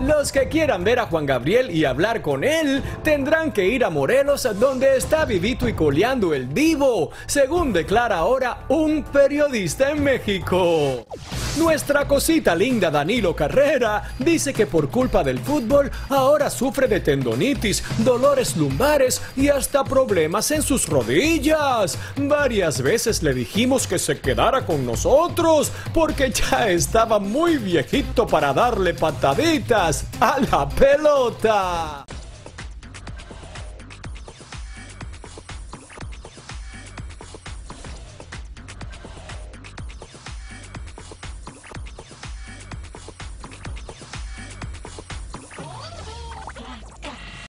Los que quieran ver a Juan Gabriel y hablar con él tendrán que ir a Morelos, donde está vivito y coleando el divo, según declara ahora un periodista en México. Nuestra cosita linda Danilo Carrera dice que por culpa del fútbol ahora sufre de tendonitis, dolores lumbares y hasta problemas en sus rodillas. Varias veces le dijimos que se quedara con nosotros porque ya estaba muy viejito para darle pataditas a la pelota.